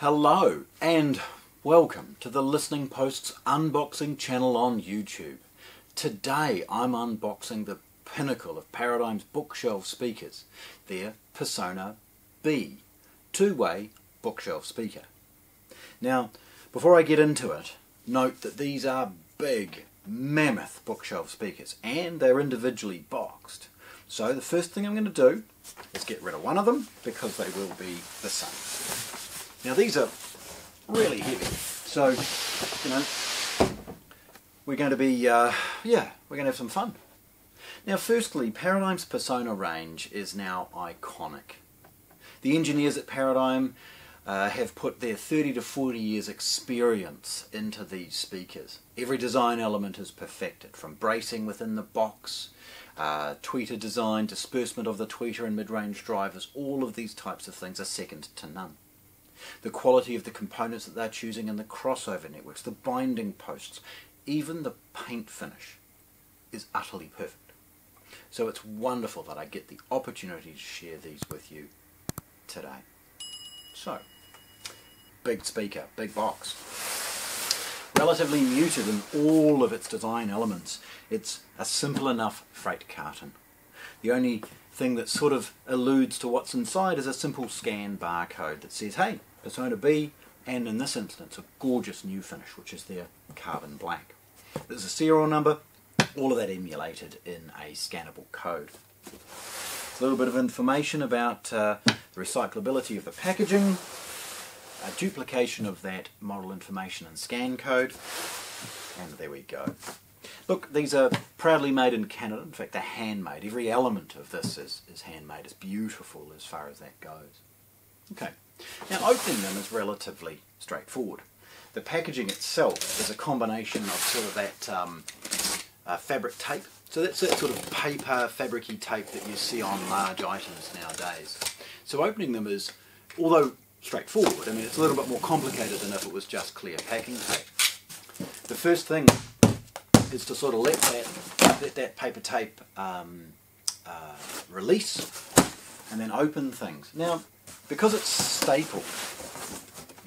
Hello and welcome to the Listening Posts unboxing channel on YouTube. Today I'm unboxing the pinnacle of Paradigm's bookshelf speakers, their Persona B two-way bookshelf speaker. Now, before I get into it, note that these are big, mammoth bookshelf speakers and they're individually boxed. So the first thing I'm going to do is get rid of one of them because they will be the same. Now these are really heavy, so you know we're going to be uh, yeah we're going to have some fun. Now firstly, Paradigm's Persona range is now iconic. The engineers at Paradigm uh, have put their 30 to 40 years experience into these speakers. Every design element is perfected, from bracing within the box, uh, tweeter design, disbursement of the tweeter and mid-range drivers, all of these types of things are second to none. The quality of the components that they're choosing in the crossover networks, the binding posts, even the paint finish is utterly perfect. So it's wonderful that I get the opportunity to share these with you today. So, big speaker, big box. Relatively muted in all of its design elements. It's a simple enough freight carton. The only thing that sort of alludes to what's inside is a simple scan barcode that says, hey, Persona B, and in this instance, a gorgeous new finish, which is their carbon black. There's a serial number, all of that emulated in a scannable code. A little bit of information about uh, the recyclability of the packaging, a duplication of that model information and scan code, and there we go. Look, these are proudly made in Canada. In fact, they're handmade. Every element of this is, is handmade. It's beautiful as far as that goes. Okay, now opening them is relatively straightforward. The packaging itself is a combination of sort of that um, uh, fabric tape. So that's that sort of paper, fabricy tape that you see on large items nowadays. So opening them is, although straightforward, I mean it's a little bit more complicated than if it was just clear packing tape. The first thing is to sort of let that, let that paper tape um, uh, release and then open things. Now, because it's stapled,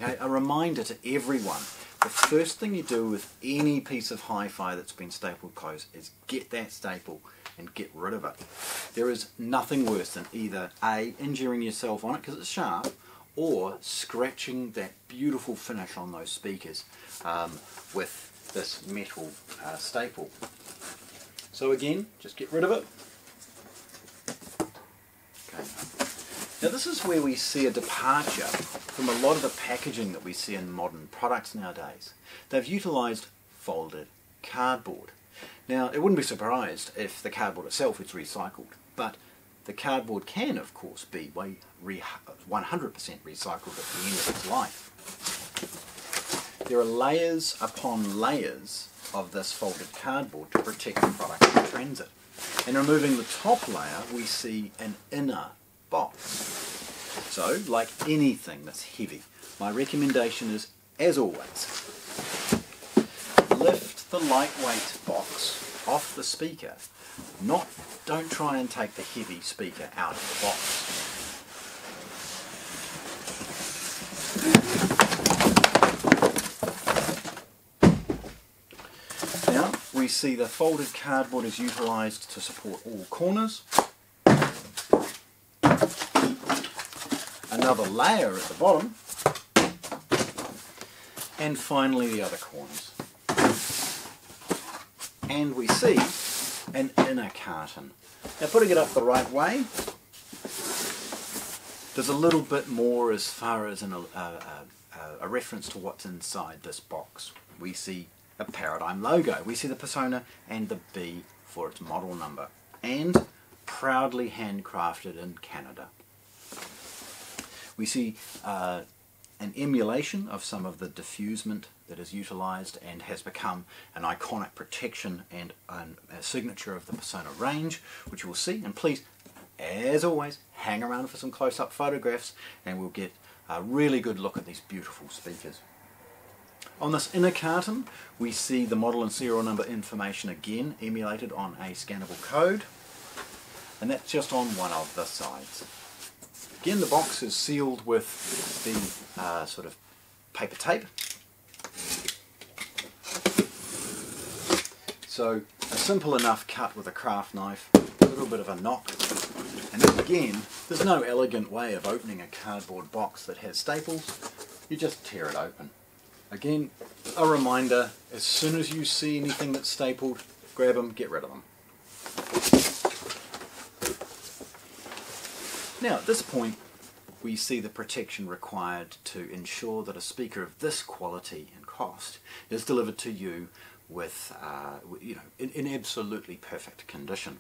okay, a reminder to everyone, the first thing you do with any piece of hi-fi that's been stapled closed is get that staple and get rid of it. There is nothing worse than either A, injuring yourself on it because it's sharp, or scratching that beautiful finish on those speakers um, with this metal uh, staple. So again, just get rid of it. Now this is where we see a departure from a lot of the packaging that we see in modern products nowadays. They've utilised folded cardboard. Now it wouldn't be surprised if the cardboard itself is recycled, but the cardboard can of course be 100% recycled at the end of its life. There are layers upon layers of this folded cardboard to protect the product in transit. And removing the top layer, we see an inner box. So, like anything that's heavy, my recommendation is, as always, lift the lightweight box off the speaker. Not, don't try and take the heavy speaker out of the box. Now we see the folded cardboard is utilised to support all corners. Another layer at the bottom. And finally the other corners. And we see an inner carton. Now putting it up the right way, there's a little bit more as far as an, uh, a reference to what's inside this box. We see a Paradigm logo. We see the Persona and the B for its model number. And proudly handcrafted in Canada. We see uh, an emulation of some of the diffusement that is utilised and has become an iconic protection and an, a signature of the Persona range, which you will see. And please, as always, hang around for some close-up photographs and we'll get a really good look at these beautiful speakers. On this inner carton we see the model and serial number information again emulated on a scannable code and that's just on one of the sides. Again, the box is sealed with the uh, sort of paper tape. So a simple enough cut with a craft knife, a little bit of a knock, and then again, there's no elegant way of opening a cardboard box that has staples. You just tear it open. Again, a reminder, as soon as you see anything that's stapled, grab them, get rid of them. Now at this point we see the protection required to ensure that a speaker of this quality and cost is delivered to you with, uh, you know, in, in absolutely perfect condition.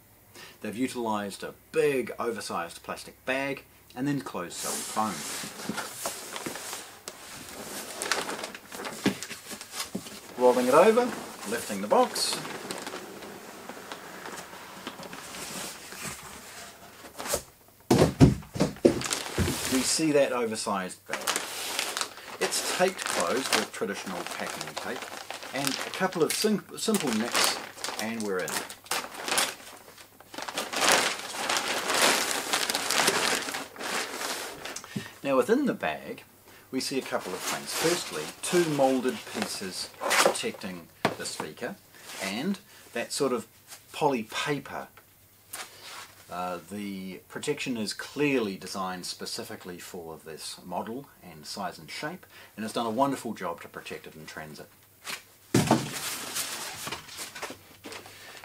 They've utilised a big oversized plastic bag and then closed cell foam. Rolling it over, lifting the box, we see that oversized bag. It's taped closed with traditional packing tape and a couple of sim simple nicks and we're in. Now within the bag we see a couple of things. Firstly, two moulded pieces protecting the speaker and that sort of poly paper uh, the protection is clearly designed specifically for this model and size and shape and has done a wonderful job to protect it in transit.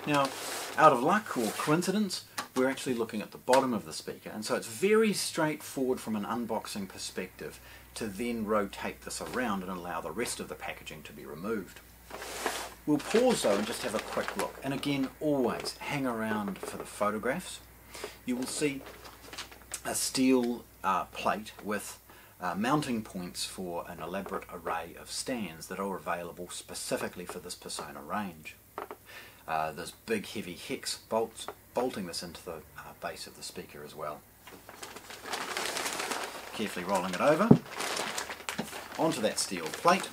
Now, out of luck or coincidence, we're actually looking at the bottom of the speaker and so it's very straightforward from an unboxing perspective to then rotate this around and allow the rest of the packaging to be removed. We'll pause though and just have a quick look and again always hang around for the photographs you will see a steel uh, plate with uh, mounting points for an elaborate array of stands that are available specifically for this Persona range. Uh, there's big heavy hex bolts bolting this into the uh, base of the speaker as well. Carefully rolling it over onto that steel plate.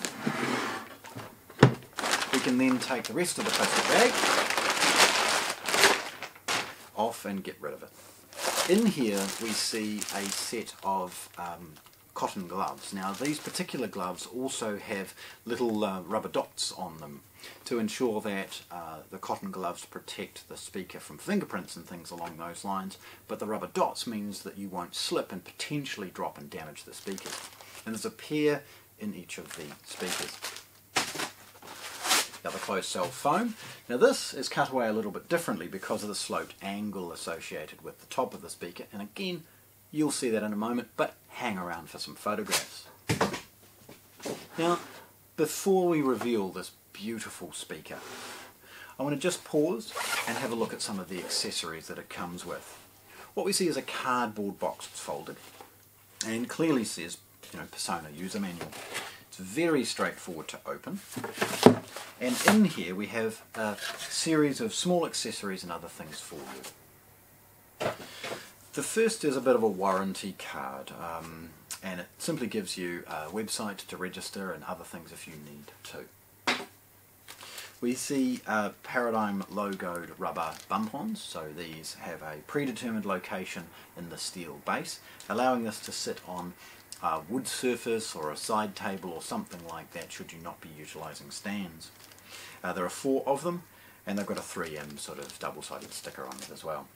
We can then take the rest of the plastic bag off and get rid of it. In here we see a set of um, cotton gloves. Now these particular gloves also have little uh, rubber dots on them to ensure that uh, the cotton gloves protect the speaker from fingerprints and things along those lines but the rubber dots means that you won't slip and potentially drop and damage the speakers. And there's a pair in each of the speakers the other closed cell foam. Now this is cut away a little bit differently because of the sloped angle associated with the top of the speaker and again you'll see that in a moment but hang around for some photographs. Now before we reveal this beautiful speaker I want to just pause and have a look at some of the accessories that it comes with. What we see is a cardboard box that's folded and clearly says you know Persona user manual. It's very straightforward to open. And in here we have a series of small accessories and other things for you. The first is a bit of a warranty card. Um, and it simply gives you a website to register and other things if you need to. We see uh, Paradigm logoed rubber bump-ons, so these have a predetermined location in the steel base, allowing this to sit on a wood surface or a side table or something like that should you not be utilising stands. Uh, there are four of them and they've got a 3M sort of double-sided sticker on it as well.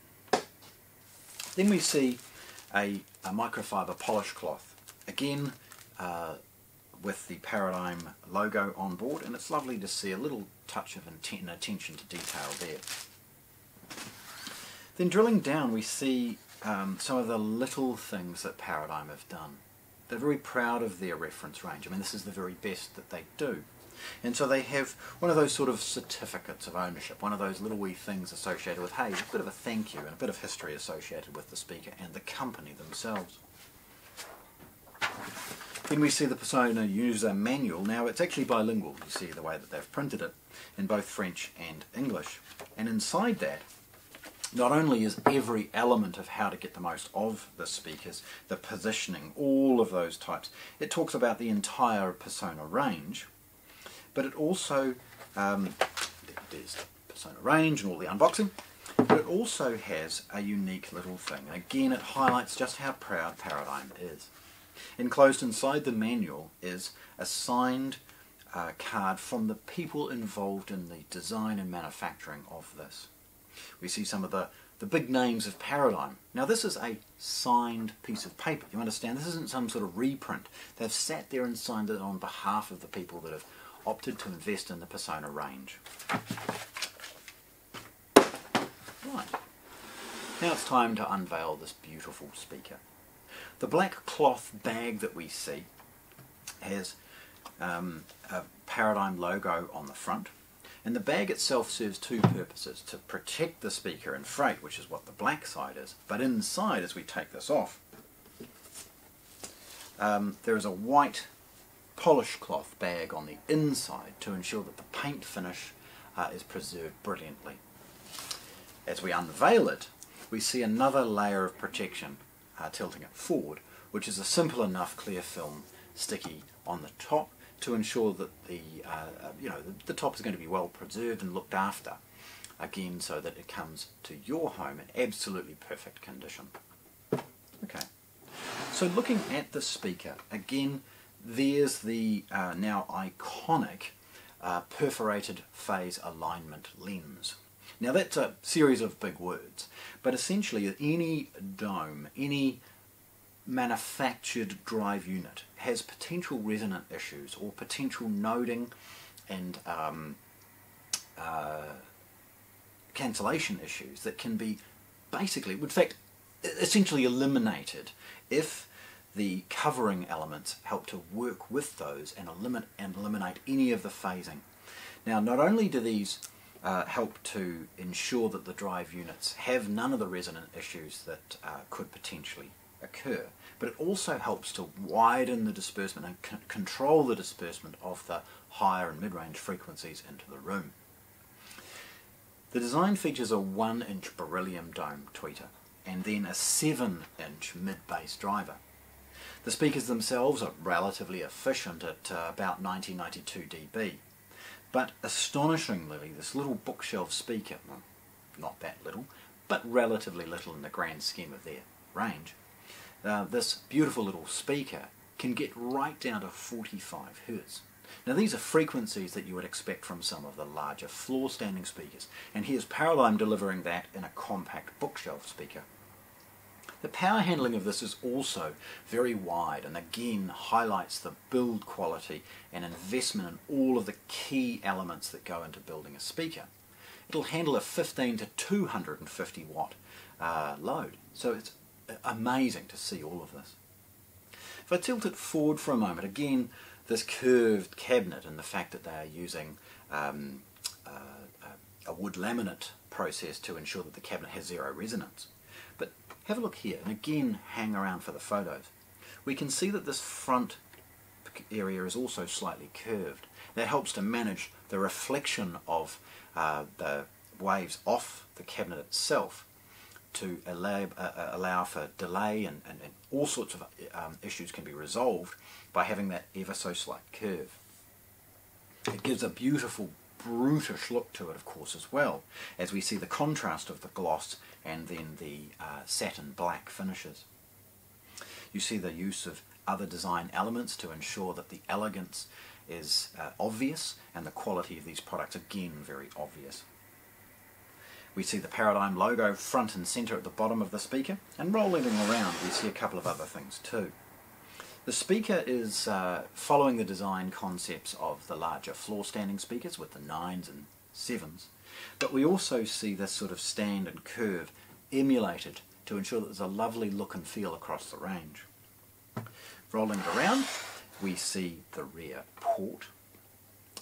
Then we see a, a microfiber polish cloth. Again, uh, with the Paradigm logo on board and it's lovely to see a little touch of attention to detail there. Then drilling down we see um, some of the little things that Paradigm have done. They're very proud of their reference range. I mean, this is the very best that they do. And so they have one of those sort of certificates of ownership, one of those little wee things associated with, hey, a bit of a thank you and a bit of history associated with the speaker and the company themselves. Then we see the Persona user manual. Now it's actually bilingual, you see the way that they've printed it, in both French and English. And inside that not only is every element of how to get the most of the speakers, the positioning, all of those types, it talks about the entire persona range, but it also, um, there's persona range and all the unboxing, But it also has a unique little thing. And Again, it highlights just how proud Paradigm is. Enclosed inside the manual is a signed uh, card from the people involved in the design and manufacturing of this. We see some of the, the big names of Paradigm. Now this is a signed piece of paper. You understand? This isn't some sort of reprint. They've sat there and signed it on behalf of the people that have opted to invest in the Persona range. Right. Now it's time to unveil this beautiful speaker. The black cloth bag that we see has um, a Paradigm logo on the front and the bag itself serves two purposes to protect the speaker and freight which is what the black side is but inside as we take this off um, there is a white polish cloth bag on the inside to ensure that the paint finish uh, is preserved brilliantly. As we unveil it, we see another layer of protection uh, tilting it forward, which is a simple enough clear film sticky on the top to ensure that the uh, uh you know the, the, top is going to be well preserved and looked after again so that it comes to your home in absolutely perfect condition okay so looking at the speaker again there's the uh, now iconic uh, perforated phase alignment lens. Now that's a series of big words, but essentially any dome, any manufactured drive unit has potential resonant issues or potential noding and um, uh, cancellation issues that can be basically, in fact, essentially eliminated if the covering elements help to work with those and, eliminate, and eliminate any of the phasing. Now not only do these uh, help to ensure that the drive units have none of the resonant issues that uh, could potentially occur, but it also helps to widen the disbursement and control the disbursement of the higher and mid-range frequencies into the room. The design features a 1 inch beryllium dome tweeter and then a 7 inch mid-bass driver. The speakers themselves are relatively efficient at uh, about 1992 dB. But astonishingly, this little bookshelf speaker, well, not that little, but relatively little in the grand scheme of their range, uh, this beautiful little speaker can get right down to 45 Hz. Now these are frequencies that you would expect from some of the larger floor standing speakers, and here's Paradigm delivering that in a compact bookshelf speaker. The power handling of this is also very wide and again highlights the build quality and investment in all of the key elements that go into building a speaker. It'll handle a 15 to 250 watt uh, load, so it's amazing to see all of this. If I tilt it forward for a moment, again this curved cabinet and the fact that they are using um, uh, a wood laminate process to ensure that the cabinet has zero resonance. But have a look here, and again hang around for the photos. We can see that this front area is also slightly curved. That helps to manage the reflection of uh, the waves off the cabinet itself to allow, uh, allow for delay and, and, and, all sorts of um, issues can be resolved by having that ever so slight curve. It gives a beautiful brutish look to it of course as well as we see the contrast of the gloss and then the uh, satin black finishes. You see the use of other design elements to ensure that the elegance is uh, obvious and the quality of these products again very obvious. We see the Paradigm logo front and center at the bottom of the speaker and rolling around we see a couple of other things too. The speaker is uh, following the design concepts of the larger floor standing speakers with the 9s and 7s but we also see this sort of stand and curve emulated to ensure that there's a lovely look and feel across the range. Rolling it around, we see the rear port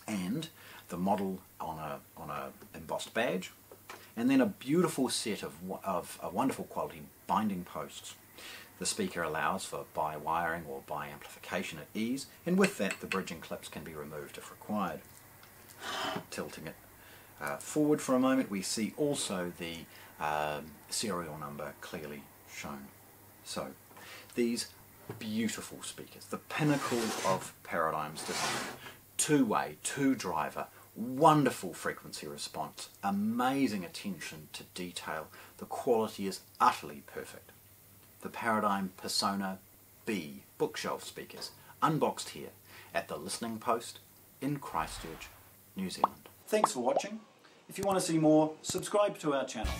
and the model on a, on a embossed badge, and then a beautiful set of, of a wonderful quality binding posts. The speaker allows for bi-wiring or bi-amplification at ease, and with that the bridging clips can be removed if required. Tilting it uh, forward for a moment, we see also the um, serial number clearly shown. So, these beautiful speakers, the pinnacle of Paradigm's design, two-way, two-driver, Wonderful frequency response, amazing attention to detail. The quality is utterly perfect. The Paradigm Persona B bookshelf speakers, unboxed here at the Listening Post in Christchurch, New Zealand. Thanks for watching. If you want to see more, subscribe to our channel.